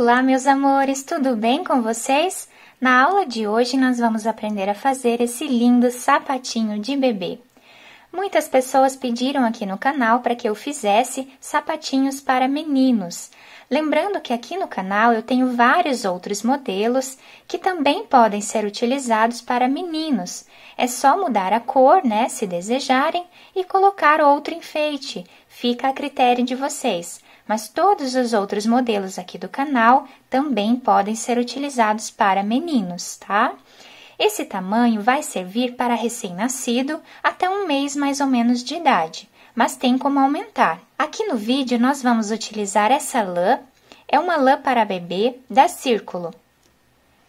Olá, meus amores, tudo bem com vocês? Na aula de hoje nós vamos aprender a fazer esse lindo sapatinho de bebê. Muitas pessoas pediram aqui no canal para que eu fizesse sapatinhos para meninos. Lembrando que aqui no canal eu tenho vários outros modelos que também podem ser utilizados para meninos. É só mudar a cor, né, se desejarem, e colocar outro enfeite. Fica a critério de vocês. Mas todos os outros modelos aqui do canal também podem ser utilizados para meninos, tá? Esse tamanho vai servir para recém-nascido até um mês mais ou menos de idade, mas tem como aumentar. Aqui no vídeo nós vamos utilizar essa lã, é uma lã para bebê da Círculo.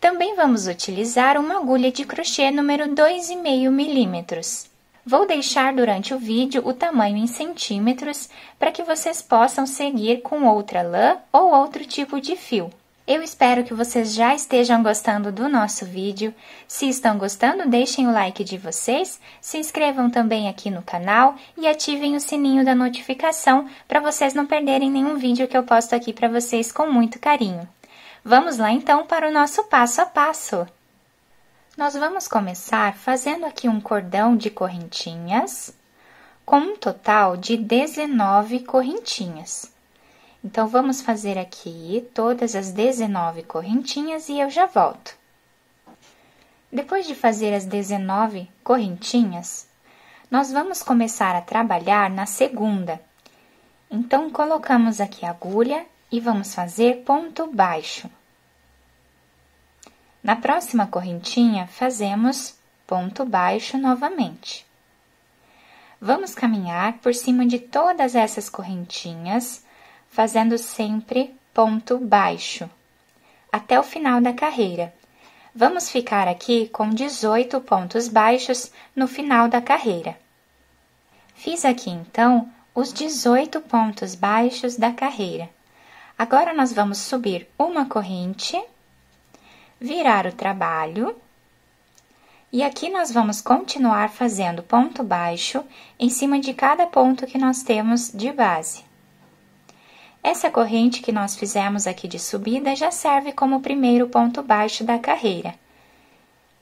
Também vamos utilizar uma agulha de crochê número 2,5 milímetros. Vou deixar durante o vídeo o tamanho em centímetros para que vocês possam seguir com outra lã ou outro tipo de fio. Eu espero que vocês já estejam gostando do nosso vídeo. Se estão gostando, deixem o like de vocês, se inscrevam também aqui no canal e ativem o sininho da notificação para vocês não perderem nenhum vídeo que eu posto aqui para vocês com muito carinho. Vamos lá então para o nosso passo a passo. Nós vamos começar fazendo aqui um cordão de correntinhas com um total de 19 correntinhas. Então, vamos fazer aqui todas as 19 correntinhas e eu já volto. Depois de fazer as 19 correntinhas, nós vamos começar a trabalhar na segunda. Então, colocamos aqui a agulha e vamos fazer ponto baixo. Na próxima correntinha, fazemos ponto baixo novamente. Vamos caminhar por cima de todas essas correntinhas fazendo sempre ponto baixo, até o final da carreira. Vamos ficar aqui com 18 pontos baixos no final da carreira. Fiz aqui, então, os 18 pontos baixos da carreira. Agora, nós vamos subir uma corrente, virar o trabalho, e aqui nós vamos continuar fazendo ponto baixo em cima de cada ponto que nós temos de base. Essa corrente que nós fizemos aqui de subida já serve como primeiro ponto baixo da carreira.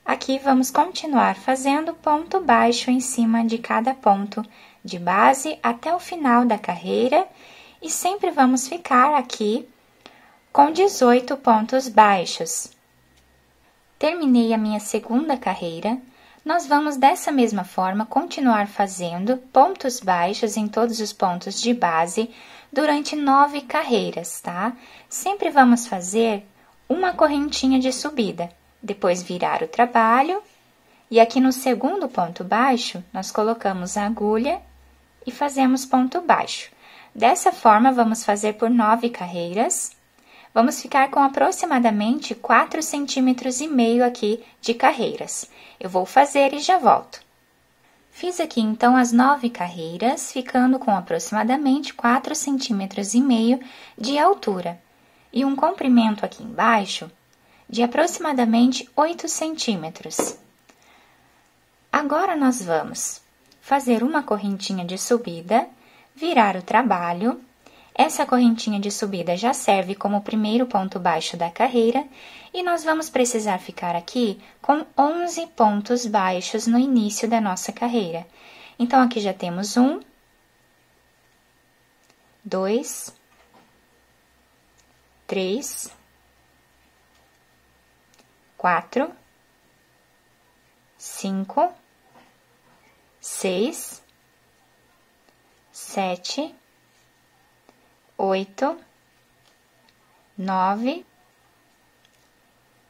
Aqui vamos continuar fazendo ponto baixo em cima de cada ponto de base até o final da carreira e sempre vamos ficar aqui com 18 pontos baixos. Terminei a minha segunda carreira, nós vamos dessa mesma forma continuar fazendo pontos baixos em todos os pontos de base durante nove carreiras, tá? Sempre vamos fazer uma correntinha de subida, depois virar o trabalho, e aqui no segundo ponto baixo, nós colocamos a agulha e fazemos ponto baixo. Dessa forma, vamos fazer por nove carreiras. Vamos ficar com aproximadamente 4 centímetros e meio aqui de carreiras. Eu vou fazer e já volto. Fiz aqui então as nove carreiras, ficando com aproximadamente 4 centímetros e meio de altura e um comprimento aqui embaixo de aproximadamente 8 centímetros. Agora, nós vamos fazer uma correntinha de subida, virar o trabalho essa correntinha de subida já serve como primeiro ponto baixo da carreira e nós vamos precisar ficar aqui com 11 pontos baixos no início da nossa carreira. Então, aqui já temos um, dois, três, quatro, cinco, seis, sete, oito, nove,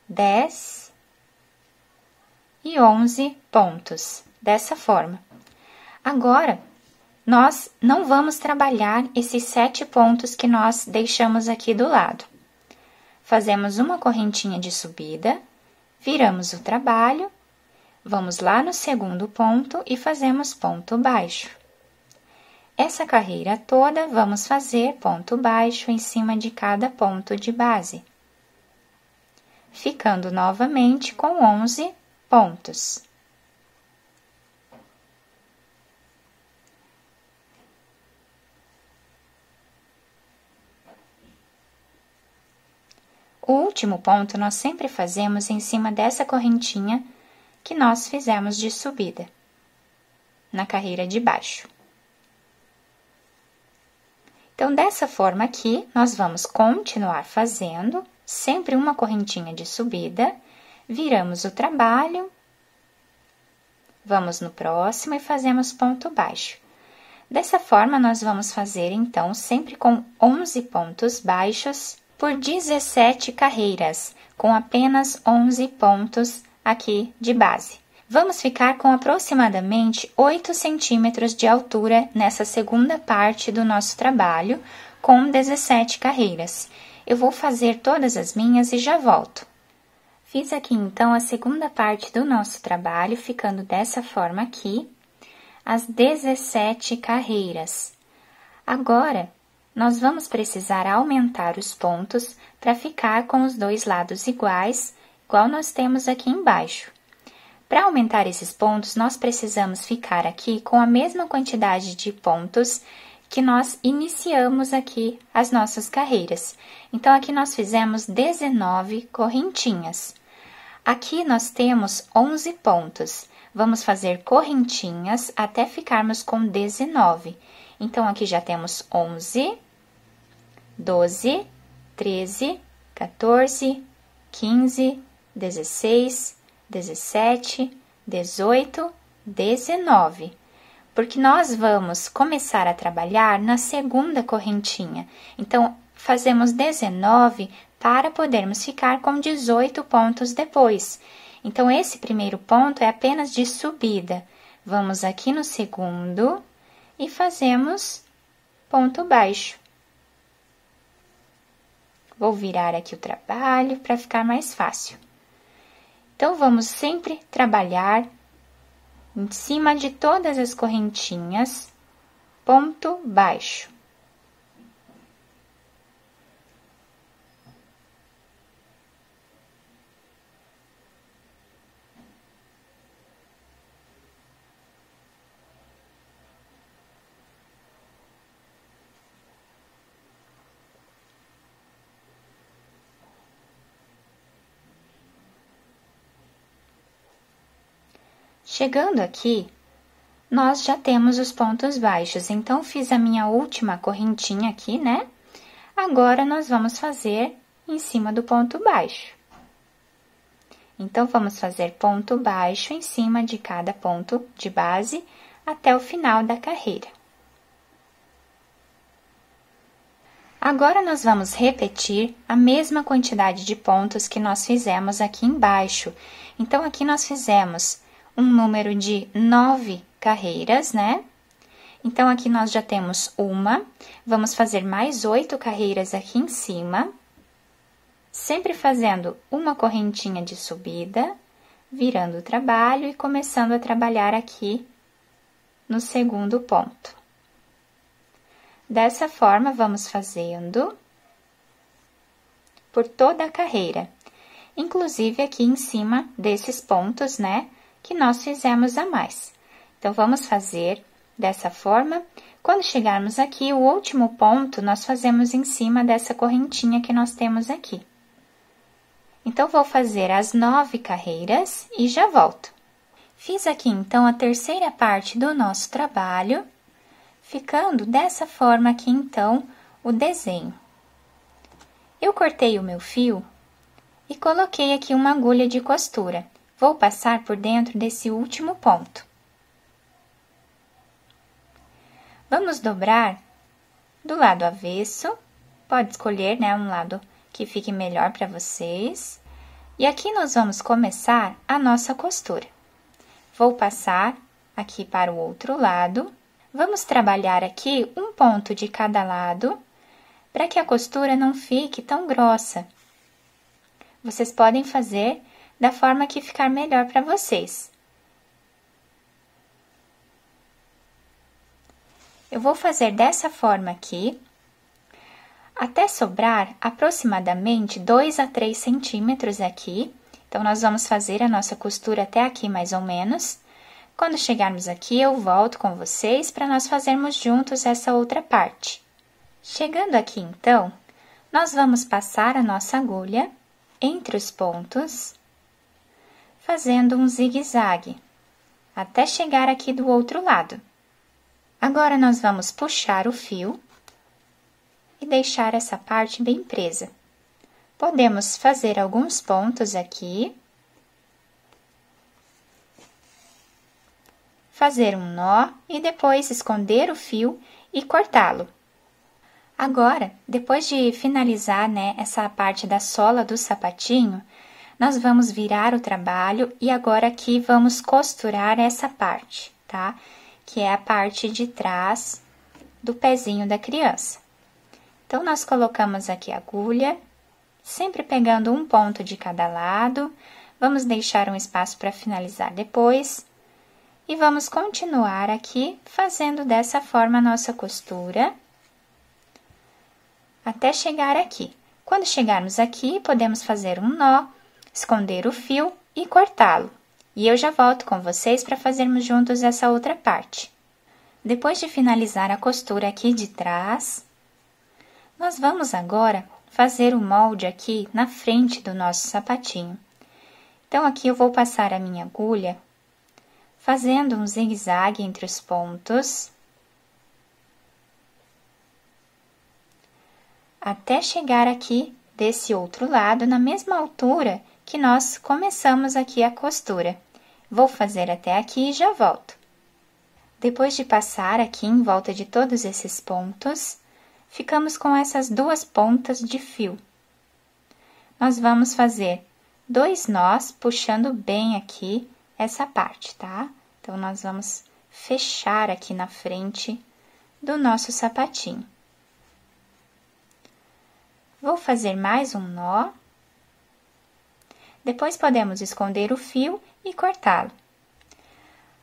dez e onze pontos, dessa forma. Agora, nós não vamos trabalhar esses sete pontos que nós deixamos aqui do lado. Fazemos uma correntinha de subida, viramos o trabalho, vamos lá no segundo ponto e fazemos ponto baixo. Essa carreira toda vamos fazer ponto baixo em cima de cada ponto de base, ficando novamente com 11 pontos. O último ponto nós sempre fazemos em cima dessa correntinha que nós fizemos de subida, na carreira de baixo. Então, dessa forma aqui, nós vamos continuar fazendo sempre uma correntinha de subida, viramos o trabalho, vamos no próximo e fazemos ponto baixo. Dessa forma, nós vamos fazer, então, sempre com 11 pontos baixos por 17 carreiras, com apenas 11 pontos aqui de base. Vamos ficar com aproximadamente 8 centímetros de altura nessa segunda parte do nosso trabalho, com 17 carreiras. Eu vou fazer todas as minhas e já volto. Fiz aqui então a segunda parte do nosso trabalho, ficando dessa forma aqui, as 17 carreiras. Agora, nós vamos precisar aumentar os pontos para ficar com os dois lados iguais, igual nós temos aqui embaixo. Para aumentar esses pontos, nós precisamos ficar aqui com a mesma quantidade de pontos que nós iniciamos aqui as nossas carreiras. Então, aqui nós fizemos 19 correntinhas. Aqui nós temos 11 pontos. Vamos fazer correntinhas até ficarmos com 19. Então, aqui já temos 11, 12, 13, 14, 15, 16, 17, 18, 19. Porque nós vamos começar a trabalhar na segunda correntinha. Então, fazemos 19 para podermos ficar com 18 pontos depois. Então, esse primeiro ponto é apenas de subida. Vamos aqui no segundo e fazemos ponto baixo. Vou virar aqui o trabalho para ficar mais fácil. Então, vamos sempre trabalhar em cima de todas as correntinhas, ponto baixo. Chegando aqui, nós já temos os pontos baixos, então fiz a minha última correntinha aqui, né? Agora, nós vamos fazer em cima do ponto baixo. Então, vamos fazer ponto baixo em cima de cada ponto de base até o final da carreira. Agora, nós vamos repetir a mesma quantidade de pontos que nós fizemos aqui embaixo. Então, aqui nós fizemos um número de nove carreiras, né? Então, aqui nós já temos uma, vamos fazer mais oito carreiras aqui em cima, sempre fazendo uma correntinha de subida, virando o trabalho e começando a trabalhar aqui no segundo ponto. Dessa forma, vamos fazendo por toda a carreira, inclusive aqui em cima desses pontos, né? Que nós fizemos a mais. Então, vamos fazer dessa forma. Quando chegarmos aqui, o último ponto nós fazemos em cima dessa correntinha que nós temos aqui. Então, vou fazer as nove carreiras e já volto. Fiz aqui, então, a terceira parte do nosso trabalho, ficando dessa forma aqui, então, o desenho. Eu cortei o meu fio e coloquei aqui uma agulha de costura. Vou passar por dentro desse último ponto. Vamos dobrar do lado avesso, pode escolher, né, um lado que fique melhor para vocês. E aqui nós vamos começar a nossa costura. Vou passar aqui para o outro lado. Vamos trabalhar aqui um ponto de cada lado, para que a costura não fique tão grossa. Vocês podem fazer da forma que ficar melhor para vocês. Eu vou fazer dessa forma aqui, até sobrar aproximadamente 2 a 3 centímetros aqui. Então, nós vamos fazer a nossa costura até aqui mais ou menos. Quando chegarmos aqui, eu volto com vocês para nós fazermos juntos essa outra parte. Chegando aqui, então, nós vamos passar a nossa agulha entre os pontos, fazendo um zigue-zague, até chegar aqui do outro lado. Agora, nós vamos puxar o fio e deixar essa parte bem presa. Podemos fazer alguns pontos aqui. Fazer um nó e depois esconder o fio e cortá-lo. Agora, depois de finalizar né, essa parte da sola do sapatinho, nós vamos virar o trabalho e agora aqui vamos costurar essa parte, tá? Que é a parte de trás do pezinho da criança. Então, nós colocamos aqui a agulha, sempre pegando um ponto de cada lado, vamos deixar um espaço para finalizar depois. E vamos continuar aqui fazendo dessa forma a nossa costura, até chegar aqui. Quando chegarmos aqui, podemos fazer um nó, esconder o fio e cortá-lo. E eu já volto com vocês para fazermos juntos essa outra parte. Depois de finalizar a costura aqui de trás, nós vamos agora fazer o molde aqui na frente do nosso sapatinho. Então, aqui eu vou passar a minha agulha, fazendo um zigue-zague entre os pontos, até chegar aqui desse outro lado, na mesma altura que nós começamos aqui a costura. Vou fazer até aqui e já volto. Depois de passar aqui em volta de todos esses pontos, ficamos com essas duas pontas de fio. Nós vamos fazer dois nós puxando bem aqui essa parte, tá? Então, nós vamos fechar aqui na frente do nosso sapatinho. Vou fazer mais um nó. Depois, podemos esconder o fio e cortá-lo.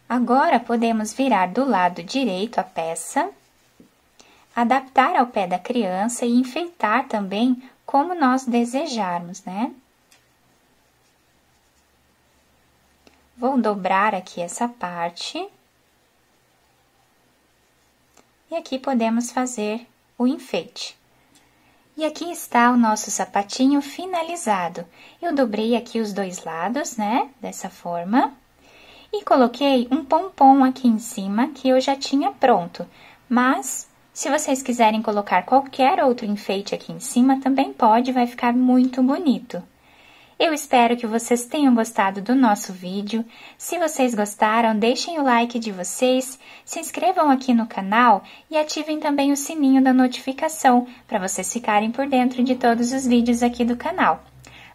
Agora, podemos virar do lado direito a peça adaptar ao pé da criança e enfeitar também como nós desejarmos, né? Vou dobrar aqui essa parte. E aqui podemos fazer o enfeite. E aqui está o nosso sapatinho finalizado. Eu dobrei aqui os dois lados, né? Dessa forma. E coloquei um pompom aqui em cima que eu já tinha pronto. Mas se vocês quiserem colocar qualquer outro enfeite aqui em cima, também pode, vai ficar muito bonito. Eu espero que vocês tenham gostado do nosso vídeo. Se vocês gostaram, deixem o like de vocês, se inscrevam aqui no canal e ativem também o sininho da notificação para vocês ficarem por dentro de todos os vídeos aqui do canal.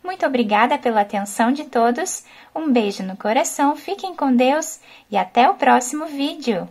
Muito obrigada pela atenção de todos, um beijo no coração, fiquem com Deus e até o próximo vídeo!